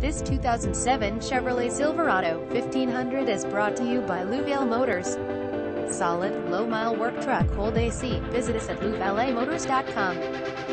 This 2007 Chevrolet Silverado 1500 is brought to you by Louvale Motors. Solid, low-mile work truck hold AC. Visit us at louvaleMotors.com.